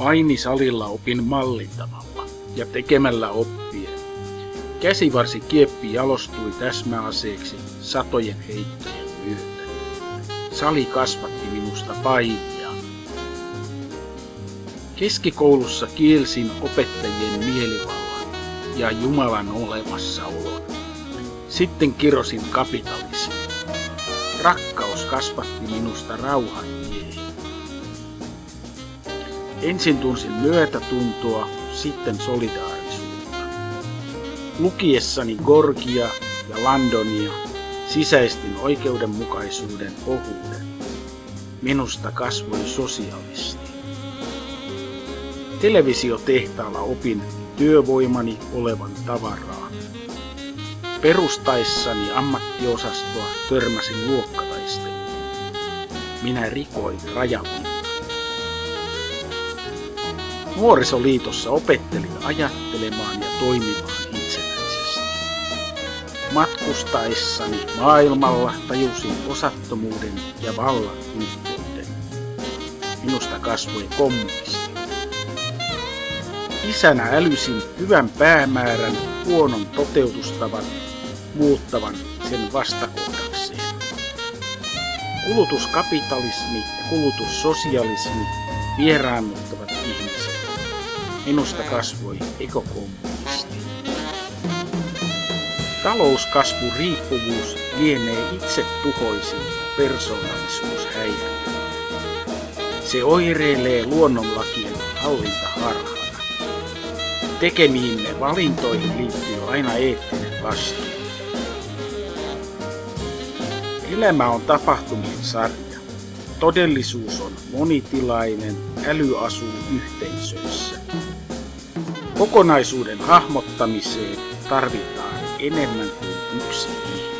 Painisalilla opin mallintamalla ja tekemällä oppien. Käsivarsi kieppi jalostui täsmäaseeksi satojen heittojen myötä. Sali kasvatti minusta painia. Keskikoulussa kielsin opettajien mielivallan ja Jumalan olemassaolon. Sitten kirosin kapitalismi. Rakkaus kasvatti minusta rauhan miehiä. Ensin tunsin myötätuntoa, sitten solidaarisuutta. Lukiessani Gorgia ja Landonia sisäistin oikeudenmukaisuuden ohuuden. Minusta kasvoi sosialisti. Televisiotehtaalla opin työvoimani olevan tavaraa. Perustaessani ammattiosastoa törmäsin luokkataisteluun. Minä rikoin rajapinnan. Nuorisoliitossa opettelin ajattelemaan ja toimimaan itsenäisesti. Matkustaessani maailmalla tajusin osattomuuden ja vallan yhteyden. Minusta kasvoi kommunisti. Isänä älysin hyvän päämäärän huonon toteutustavan muuttavan sen vastakohdakseen. Kulutuskapitalismi ja kulutussosialismi vieraannuttavat. Minusta kasvoi ekokommunisti. Talouskasvun riippuvuus lienee itse tuhoisin persoonallisuushäiriö. Se oireilee luonnonlakien hallintaharhana. Tekemiimme valintoihin liittyy aina eettinen vastuu. Elämä on tapahtumien sarja. Todellisuus on monitilainen, äly asuu yhteisöissä. Kokonaisuuden hahmottamiseen tarvitaan enemmän kuin yksi ihminen.